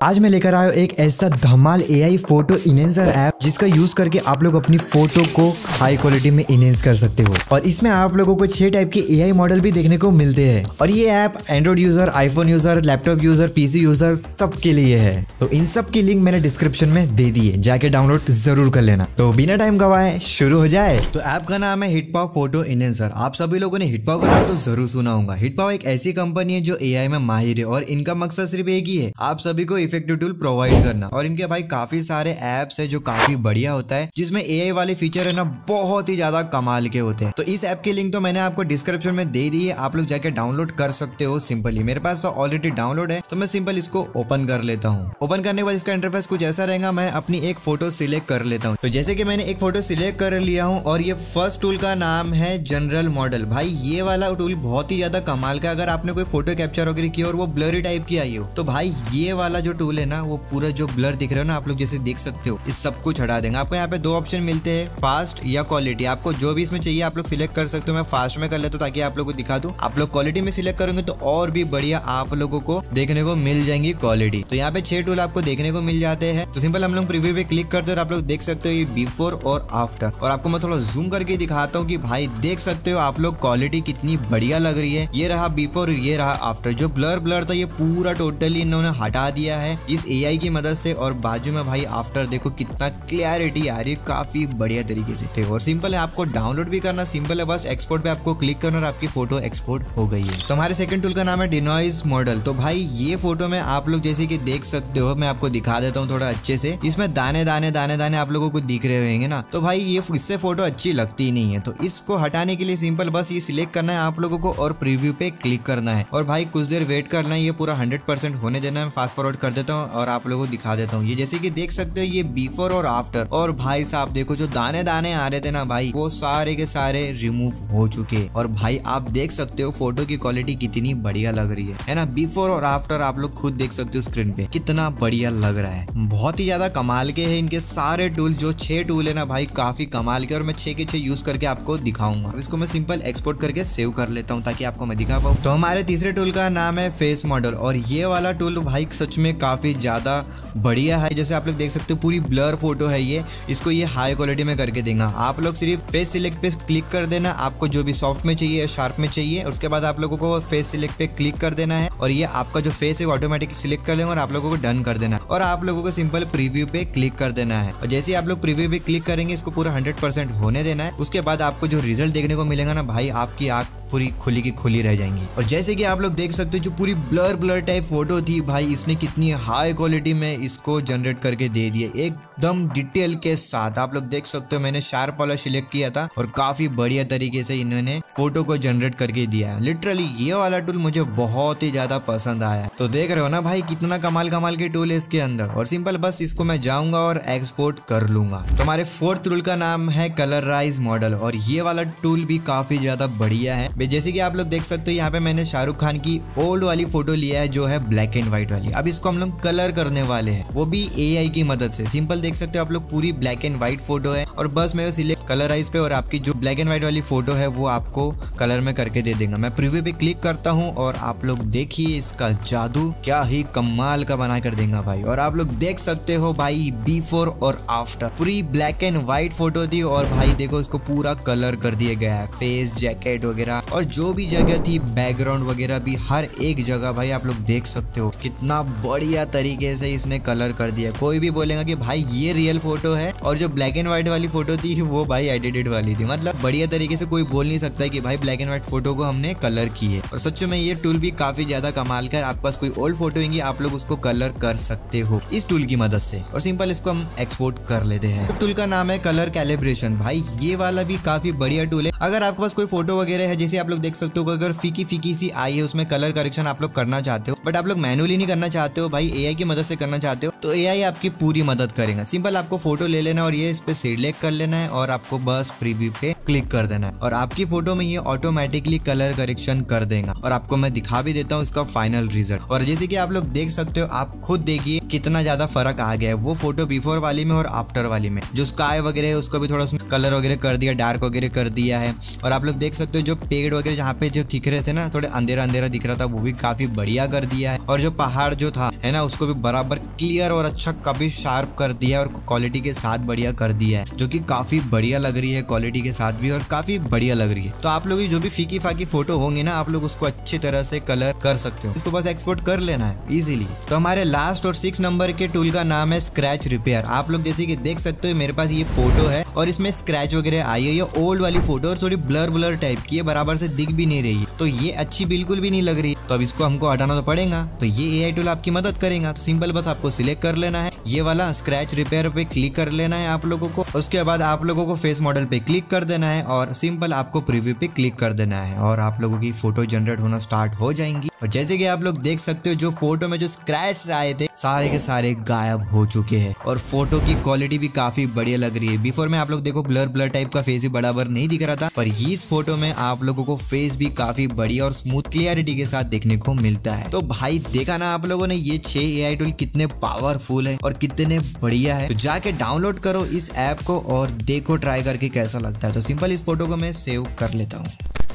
आज मैं लेकर आया हूँ एक ऐसा धमाल एआई फ़ोटो इनेंसर ऐप जिसका यूज़ करके आप लोग अपनी फ़ोटो को हाई क्वालिटी में इनेंस कर सकते हो। और इसमें आप लोगों को छह टाइप के एआई मॉडल भी देखने को मिलते हैं। और ये app Android user iPhone user laptop user PC user सबके लिए है। तो इन सब की लिंक मैंने डिस्क्रिप्शन में दे दी है, जाके डाउनलोड ज़रूर कर लेना। तो बिना टाइम गवाए, शुरू हो जाए। तो ऐप का नाम है हिटपाव फ़ोटो इनेंसर आप सभी लोगों ने हिटपाव का नाम तो ज़रूर सुना होगा। हिटपाव एक ऐसी कंपनी है जो एआई में माहिर है और इनका मकसद सिर्फ़ एक ही है। आप सभी को इफ़ेक्टिव टूल प्रोवाइड करना। और इनके भाई काफ़ी सारे एप्स है जो काफ़ी बढ़िया होता है, जिसमें एआई वाले फीचर है ना, बहुत ही ज़्यादा कमाल के होते हैं। तो इस ऐप की लिंक तो मैंने आपको डिस्क्रिप्शन में दे दी है, आप लोग जाके डाउनलोड कर सकते हो सिंपली मेरे पास तो ऑलरेडी डाउनलोड है तो मैं सिंपल इसको ओपन कर लेता हूँ। ओपन करने के बाद इसका इंटरफेस कुछ ऐसा रहेगा, मैं अपनी एक फ़ोटो सिलेक्ट कर लेता हूँ। तो जैसे कि मैंने एक फ़ोटो सिलेक्ट कर लिया हूँ, और ये फ़र्स्ट टूल का नाम है जनरल मॉडल भाई, ये वाला टूल बहुत ही ज़्यादा कमाल का अगर आपने कोई फ़ोटो कैप्चर वगैरह की और वो ब्लरी टाइप की आई हो तो भाई, ये वाला जो टूल है ना, वो पूरा जो ब्लर दिख रहे हो ना, आप लोग जैसे देख सकते हो, इस सब कुछ हटा देंगे। आपको यहाँ पे दो ऑप्शन मिलते हैं फास्ट या क्वालिटी आपको जो भी इसमें चाहिए, आप लोग सिलेक्ट कर सकते हो। मैं फास्ट में कर लेता हूँ ताकि आप लोग को दिखा दूँ। आप लोग क्वालिटी में सिलेक्ट करेंगे तो और भी बढ़िया आप लोगों को देखने को मिल जाएँगी क्वालिटी तो यहाँ पे छह टूल आपको देखने को मिल जाते हैं। तो सिंपल हम लोग प्रीव्यू पे क्लिक करते हैं आप लोग देख सकते हो ये बिफोर और आफ्टर और आपको मैं थोड़ा जूम करके दिखाता हूँ कि भाई देख सकते हो आप लोग क्वालिटी कितनी बढ़िया लग रही है। ये रहा बिफोर ये रहा आफ्टर जो ब्लर ब्लर था, ये पूरा टोटली इन्होंने हटा दिया है। इस एआई की मदद से और बाजू में भाई आफ्टर देखो कितना क्लियरिटी आ रही है, काफ़ी बढ़िया तरीके से। थे और सिंपल है, आपको डाउनलोड भी करना सिंपल है, बस एक्सपोर्ट पे आपको क्लिक करना और आपकी फ़ोटो एक्सपोर्ट हो गई है। तो सेकंड टूल का नाम है डिनोइस मॉडल तो भाई, ये फ़ोटो में आप लोग जैसे कि देख सकते हो, मैं आपको दिखा देता हूँ थोड़ा अच्छे से। इसमें दाने दाने दाने दाने आप लोगों को दिख रहे होंगे ना। तो भाई, ये इससे फ़ोटो अच्छी लगती नहीं है। तो इसको हटाने के लिए सिंपल बस ये सिलेक्ट करना है आप लोगों को और प्रीव्यू पे क्लिक करना है। और भाई, कुछ देर वेट करना है, ये पूरा हंड्रेड होने देना है। फास्ट फॉरवर्ड कर देता हूँ और आप लोगों को दिखा देता हूँ। ये जैसे कि देख सकते हो, ये बिफोर और आफ्टर और भाई साहब, देखो जो दाने दाने आ रहे थे ना भाई, वो सारे के सारे रिमूव हो चुके। और भाई, आप देख सकते हो फ़ोटो की क्वालिटी कितनी बढ़िया लग रही है। है ना? बिफोर और आफ्टर आप लोग खुद देख सकते हो स्क्रीन पे। कितना बढ़िया लग रहा है। बहुत ही ज़्यादा कमाल के हैं इनके सारे टूल जो छह टूल है ना भाई, काफ़ी कमाल के। और मैं छह के छह यूज़ करके आपको दिखाऊँगा। इसको मैं सिंपल एक्सपोर्ट करके सेव कर लेता हूँ, ताकि आपको मैं दिखा पाऊँ। तो हमारे तीसरे टूल का नाम है फेस मॉडल और ये वाला टूल भाई, सच में काफ़ी ज़्यादा बढ़िया है। जैसे आप लोग देख सकते हो, पूरी ब्लर फ़ोटो है ये। इसको ये हाई क्वालिटी में करके देगा। आप लोग सिर्फ़ फेस सिलेक्ट पे क्लिक कर देना। आपको जो भी सॉफ्ट में चाहिए शार्प में चाहिए, उसके बाद आप लोगों को फेस सिलेक्ट पे क्लिक कर देना है। और ये आपका जो फेस है ऑटोमेटिक सिलेक्ट कर लेंगे और आप लोगों को डन कर देना और आप लोगों को सिंपल प्रीव्यू पे क्लिक कर देना है। और जैसे आप लोग प्रीव्यू पे क्लिक करेंगे, इसको पूरा हंड्रेड होने देना है। उसके बाद आपको जो रिज़ल्ट देखने को मिलेगा ना, भाई, आपकी आँख पूरी खुली की खुली रह जाएँगी। और जैसे कि आप लोग देख सकते हो, जो पूरी ब्लर ब्लर टाइप फ़ोटो थी, भाई, इसने कितनी हाई क्वालिटी में इसको जनरेट करके दे दिया। एकदम डिटेल के साथ। आप लोग देख सकते हो, मैंने शार्प वाला सिलेक्ट किया था और काफ़ी बढ़िया तरीके से इन्होंने फ़ोटो को जनरेट करके दिया है। लिटरली ये वाला टूल मुझे बहुत ही ज़्यादा पसंद आया तो देख रहे हो ना भाई, कितना कमाल कमाल के टूल है इसके अंदर। और सिंपल बस इसको मैं जाऊँगा और एक्सपोर्ट कर लूँगा। तो हमारे फोर्थ टूल का नाम है कलराइज मॉडल और ये वाला टूल भी काफ़ी ज़्यादा बढ़िया है। जैसे कि आप लोग देख सकते हो, यहाँ पे मैंने शाहरुख खान की ओल्ड वाली फ़ोटो लिया है, जो है ब्लैक एंड व्हाइट वाली। अब इसको हम लोग कलर करने वाले हैं। वो भी एआई की मदद से। सिंपल देख सकते हो, आप लोग पूरी ब्लैक एंड व्हाइट फ़ोटो है और बस मैं सिलेक्ट कलराइज पे और आपकी जो ब्लैक एंड व्हाइट वाली फ़ोटो है, वो आपको कलर में करके दे देगा। मैं प्रीव्यू पे क्लिक करता हूँ और आप लोग देखिए इसका जादू। क्या ही कमाल का बना कर देगा भाई। और आप लोग देख सकते हो भाई बिफोर और आफ्टर पूरी ब्लैक एंड व्हाइट फ़ोटो थी और भाई देखो इसको पूरा कलर कर दिया गया है। फेस जैकेट वगैरह। और जो भी जगह थी बैकग्राउंड वगैरह भी, हर एक जगह भाई आप लोग देख सकते हो। कितना बढ़िया तरीके से इसने कलर कर दिया। कोई भी बोलेगा कि भाई ये रियल फ़ोटो है, और जो ब्लैक एंड व्हाइट वाली फ़ोटो थी, वो भाई एडिटेड वाली थी। मतलब बढ़िया तरीके से कोई बोल नहीं सकता कि भाई ब्लैक एंड व्हाइट फ़ोटो को हमने कलर की है। और सच्चो में ये टूल भी काफ़ी ज़्यादा कमाल कर आपके पास कोई ओल्ड फ़ोटो होंगी, आप लोग उसको कलर कर सकते हो इस टूल की मदद से। और सिंपल इसको हम एक्सपोर्ट कर लेते हैं। टूल का नाम है कलर कैलिब्रेशन भाई ये वाला भी काफ़ी बढ़िया टूल है। अगर आपके पास कोई फ़ोटो वगैरह है, जैसे आप लोग देख सकते हो अगर फीकी फीकी सी आई है, उसमें कलर करेक्शन आप लोग करना चाहते हो बट आप लोग मैनुअली नहीं करना चाहते हो, भाई एआई की मदद से करना चाहते हो तो एआई आपकी पूरी मदद करेगा। सिंपल आपको फ़ोटो ले लेना और ये इस पे सिलेक्ट कर लेना है और आपको बस प्रीव्यू पे क्लिक कर देना है। और आपकी फ़ोटो में ये ऑटोमेटिकली कलर करेक्शन कर देगा। और आपको मैं दिखा भी देता हूँ इसका फाइनल रिज़ल्ट और जैसे कि आप लोग देख सकते हो, आप खुद देखिए कितना ज़्यादा फ़र्क आ गया है। वो फ़ोटो बिफोर वाली में और आफ्टर वाली में। जो स्काई वगैरह है, उसको भी थोड़ा कलर वगैरह कर दिया डार्क वगैरह कर दिया है। और आप लोग देख सकते हो, जो पेड़ पेड़ वगैरह जहाँ पे जो दिख रहे थे ना, थोड़े अंधेरा अंधेरा दिख रहा था, वो भी काफ़ी बढ़िया कर दिया है। और जो पहाड़ जो था, है ना, उसको भी बराबर क्लियर और अच्छा काफ़ी शार्प कर दिया है और क्वालिटी के साथ बढ़िया कर दिया है, जो की काफ़ी बढ़िया लग रही है क्वालिटी के साथ भी और काफ़ी बढ़िया लग रही है। तो आप लोग जो भी फीकी फाकी फ़ोटो होंगे ना, आप लोग उसको अच्छी तरह से कलर कर सकते हो। इसको बस एक्सपोर्ट कर लेना है इजीली तो हमारे लास्ट और सिक्स नंबर के टूल का नाम है स्क्रैच रिपेयर आप लोग जैसे कि देख सकते हो, मेरे पास ये फ़ोटो है और इसमें स्क्रैच वगैरह आई है ये ओल्ड वाली फ़ोटो और थोड़ी ब्लर ब्लर टाइप की है, बराबर से दिख भी नहीं रही तो ये अच्छी बिल्कुल भी नहीं लग रही। तो अब इसको हमको हटाना तो पड़ेगा। तो ये एआई टूल आपकी मदद करेगा। तो सिंपल बस आपको सिलेक्ट कर लेना है। ये वाला स्क्रैच रिपेयर पे क्लिक कर लेना है आप लोगों को। उसके बाद आप लोगों को फेस मॉडल पे क्लिक कर देना है और सिंपल आपको प्रीव्यू पे क्लिक कर देना है। और आप लोगों की फ़ोटो जनरेट होना स्टार्ट हो जाएँगी। और जैसे कि आप लोग देख सकते हो, जो फ़ोटो में जो स्क्रैच आए थे सारे के सारे गायब हो चुके हैं। और फ़ोटो की क्वालिटी भी काफ़ी बढ़िया लग रही है। बिफोर में आप लोग देखो ब्लर ब्लर टाइप का फेस भी बराबर नहीं दिख रहा था। पर इस फ़ोटो में आप लोगों को फेस भी काफ़ी बढ़िया और स्मूथ क्लियरिटी के साथ देखने को मिलता है। तो भाई, देखा ना आप लोगों ने, ये छह ए टूल कितने पावरफुल है और कितने बढ़िया है। तो जाके डाउनलोड करो इस ऐप को और देखो ट्राई करके कैसा लगता है। तो सिंपल इस फ़ोटो को मैं सेव कर लेता हूँ।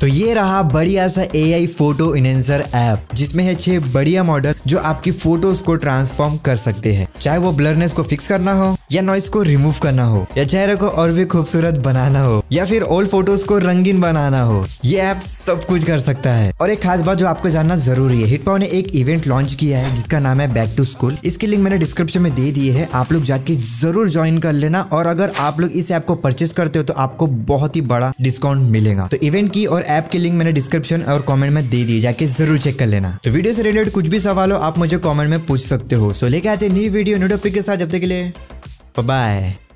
तो ये रहा बढ़िया सा आई फ़ोटो इनेंसर ऐप जिसमें है छह बढ़िया मॉडल जो आपकी फ़ोटोज़ को ट्रांसफॉर्म कर सकते हैं। चाहे वो ब्लरनेस को फिक्स करना हो या नॉइस को रिमूव करना हो, या चेहरे को और भी खूबसूरत बनाना हो, या फिर ओल्ड फ़ोटोज़ को रंगीन बनाना हो, ये ऐप सब कुछ कर सकता है। और एक खास बात जो आपको जानना ज़रूरी है हिटपाओ ने एक इवेंट लॉन्च किया है, जिसका नाम है बैक टू स्कूल इसकी लिंक मैंने डिस्क्रिप्शन में दे दी है, आप लोग जाके ज़रूर ज्वाइन कर लेना, और अगर आप लोग इस ऐप को परचेस करते हो तो आपको बहुत ही बड़ा डिस्काउंट मिलेगा। तो इवेंट की और ऐप की लिंक मैंने डिस्क्रिप्शन और कॉमेंट में दे दी, जाके ज़रूर चेक कर लेना। तो वीडियो से रिलेटेड कुछ भी सवाल हो, आप मुझे कॉमेंट में पूछ सकते हो। सो लेके आते न्यू वीडियो न्यू के साथ, जब तक के लिए। Bye-bye.